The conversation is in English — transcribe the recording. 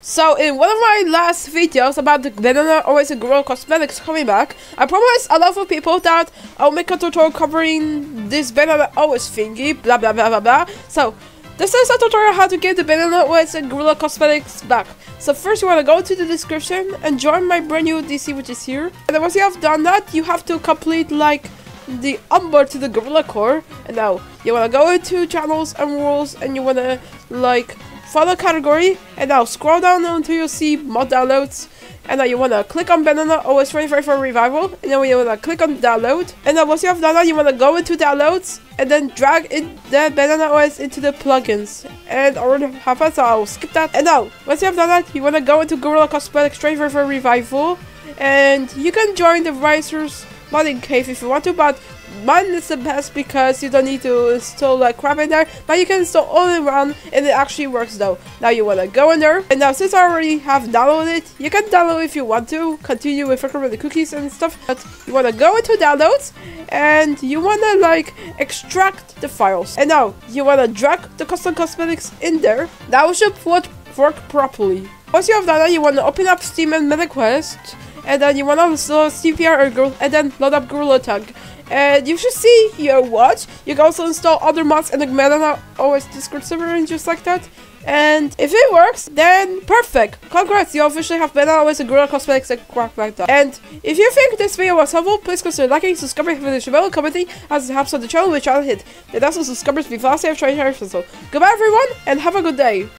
So in one of my last videos about the Banana OS a Girl Cosmetics coming back, I promised a lot of people that I'll make a tutorial covering this Banana OS thingy, blah blah blah blah blah. So this is a tutorial how to get the Banana OS a Gorilla Cosmetics back. So first you want to go to the description and join my brand new DC which is here. And once you have done that, you have to complete like the onboard to the Gorilla Core. And now you want to go into channels and rules and you want to like follow category, and now scroll down until you see mod downloads. And now you wanna click on Banana OS 25 for Revival, and then you wanna click on download. And then once you have done that, you wanna go into downloads, and then drag in the Banana OS into the plugins. And I already have that, so I'll skip that. And now, once you have done that, you wanna go into Gorilla Cosmetics 25 for Revival, and you can join the Risers modding cave if you want to, but mine is the best because you don't need to install like crap in there, but you can install all one and it actually works though. Now you wanna go in there, and now since I already have downloaded it, you can download if you want to, continue with the cookies and stuff, but you wanna go into downloads, and you wanna like extract the files. And now you wanna drag the custom cosmetics in there. That should work properly. Once you have done that, you wanna open up Steam and MetaQuest, and then you wanna install CPR or Girl, and then load up Gorilla Tag. And you should see your watch. You can also install other mods in the Banana OS Discord server and just like that. And if it works, then perfect. Congrats, you officially have Banana OS and Gorilla Cosmetics and Quack like that. And if you think this video was helpful, please consider liking, subscribing for the bell, commenting as it helps on the channel which I'll hit. And also subscribers before I say I've tried so. Goodbye everyone, and have a good day.